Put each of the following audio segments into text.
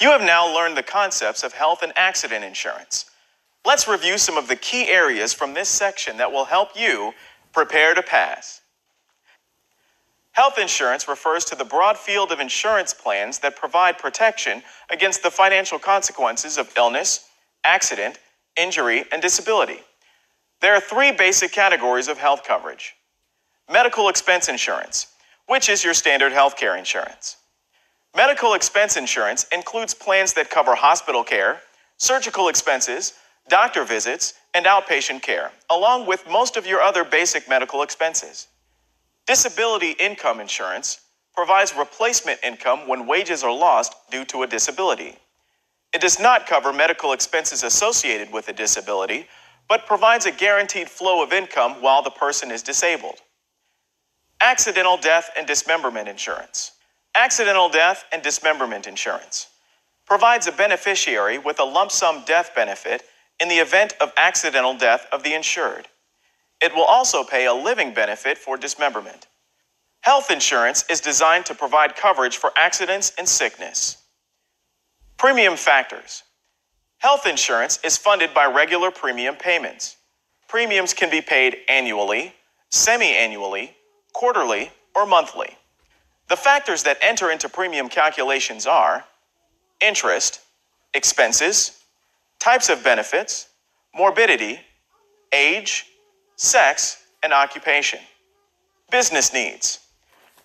You have now learned the concepts of health and accident insurance. Let's review some of the key areas from this section that will help you prepare to pass. Health insurance refers to the broad field of insurance plans that provide protection against the financial consequences of illness, accident, injury, and disability. There are three basic categories of health coverage medical expense insurance, which is your standard healthcare insurance. Medical expense insurance includes plans that cover hospital care, surgical expenses, doctor visits, and outpatient care, along with most of your other basic medical expenses. Disability income insurance provides replacement income when wages are lost due to a disability. It does not cover medical expenses associated with a disability, but provides a guaranteed flow of income while the person is disabled. Accidental death and dismemberment insurance. Accidental death and dismemberment insurance provides a beneficiary with a lump sum death benefit in the event of accidental death of the insured. It will also pay a living benefit for dismemberment. Health insurance is designed to provide coverage for accidents and sickness. Premium factors. Health insurance is funded by regular premium payments. Premiums can be paid annually, semi annually, quarterly, or monthly. The factors that enter into premium calculations are interest, expenses, types of benefits, morbidity, age, sex, and occupation. Business needs.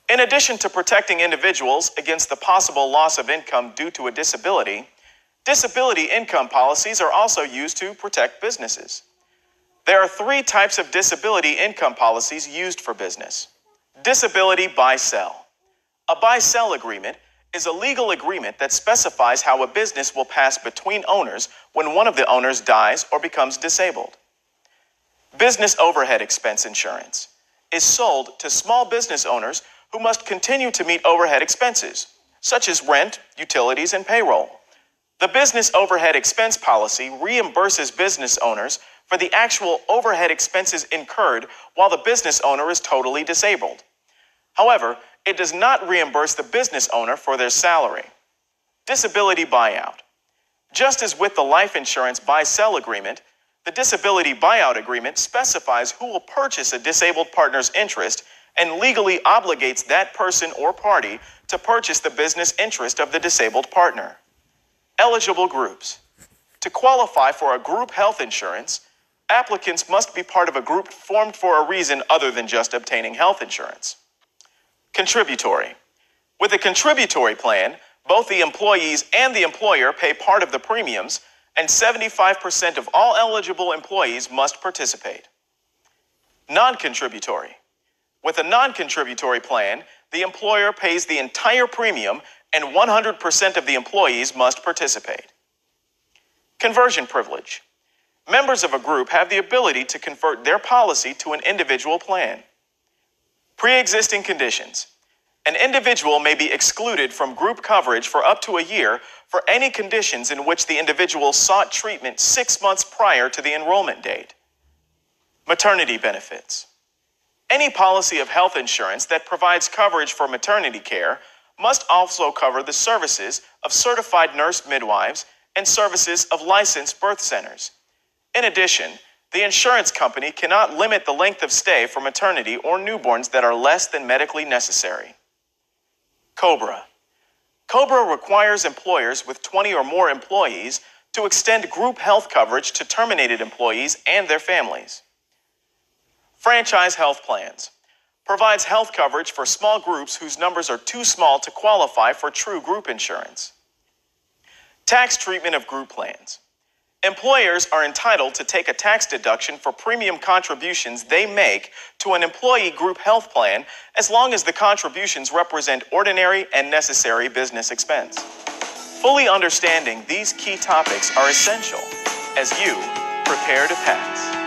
In addition to protecting individuals against the possible loss of income due to a disability, disability income policies are also used to protect businesses. There are three types of disability income policies used for business disability buy sell. A buy sell agreement is a legal agreement that specifies how a business will pass between owners when one of the owners dies or becomes disabled. Business overhead expense insurance is sold to small business owners who must continue to meet overhead expenses, such as rent, utilities, and payroll. The business overhead expense policy reimburses business owners for the actual overhead expenses incurred while the business owner is totally disabled. However, it does not reimburse the business owner for their salary. Disability buyout. Just as with the life insurance buy sell agreement, the disability buyout agreement specifies who will purchase a disabled partner's interest and legally obligates that person or party to purchase the business interest of the disabled partner. Eligible groups. To qualify for a group health insurance, applicants must be part of a group formed for a reason other than just obtaining health insurance. Contributory. With a contributory plan, both the employees and the employer pay part of the premiums, and 75% of all eligible employees must participate. Non contributory. With a non contributory plan, the employer pays the entire premium and 100% of the employees must participate. Conversion privilege. Members of a group have the ability to convert their policy to an individual plan. Pre existing conditions. An individual may be excluded from group coverage for up to a year for any conditions in which the individual sought treatment six months prior to the enrollment date. Maternity benefits. Any policy of health insurance that provides coverage for maternity care must also cover the services of certified nurse midwives and services of licensed birth centers. In addition, the insurance company cannot limit the length of stay for maternity or newborns that are less than medically necessary. COBRA. COBRA requires employers with 20 or more employees to extend group health coverage to terminated employees and their families. Franchise Health Plans provides health coverage for small groups whose numbers are too small to qualify for true group insurance. Tax treatment of group plans. Employers are entitled to take a tax deduction for premium contributions they make to an employee group health plan as long as the contributions represent ordinary and necessary business expense. Fully understanding these key topics are essential as you prepare to pass.